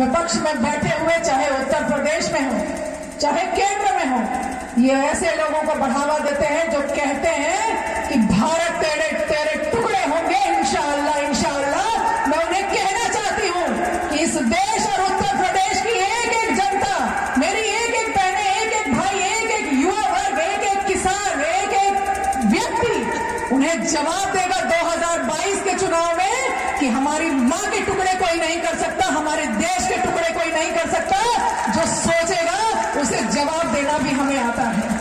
विपक्ष में बैठे हुए, चाहे उत्तर प्रदेश में हो, चाहे केंद्र में हो, ये ऐसे लोगों को बढ़ावा देते हैं जो कहते हैं कि भारत तेरे तेरे टुकड़े होंगे इंशाला इंशाला मैं उन्हें कहना चाहती हूँ कि इस देश और उत्तर प्रदेश की एक एक जनता, मेरी एक एक बहने एक एक भाई एक एक युवा वर्ग एक एक किसान एक एक व्यक्ति, उन्हें जवाब देगा 2022 के चुनाव में कि हमारी माँ के टुकड़े कोई नहीं कर सकता, हमारे देना भी हमें आता है।